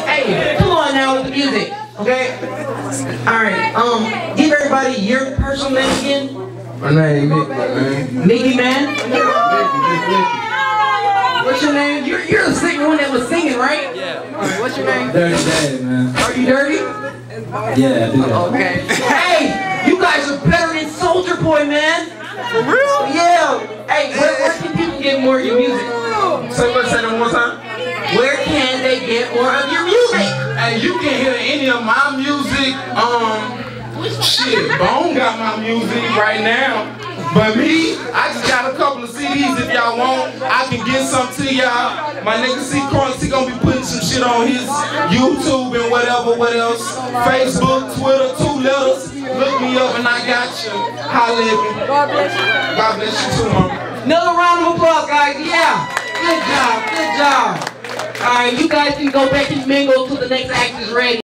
Hey, come on now with the music, okay? Alright, um, give everybody your personal name again. My name Mickey, man. Mickey Man. Mickey, just Mickey. What's your name? You're, you're the singing one that was singing, right? Yeah. Alright, what's your name? Dirty Daddy, man. Are you dirty? Yeah, I do that. Okay. hey, you guys are better than Soldier Boy, man. For real? Yeah. Hey, where, where can people get more of your music? Say what? Say that one more time. Where can they get more of your music? Hey, you can hear any of my music. Um, shit, Bone got my music right now. But me, I just got a couple of CDs if y'all want. I can get some to y'all. My nigga C. Cross, he gonna be putting some shit on his YouTube and whatever, what else. Facebook, Twitter, two letters. Look me up and I got you. Holla at me. God bless you. God bless you too, mama. Another round of applause, guys. Yeah. All right, you guys can go back and mingle till the next act is ready.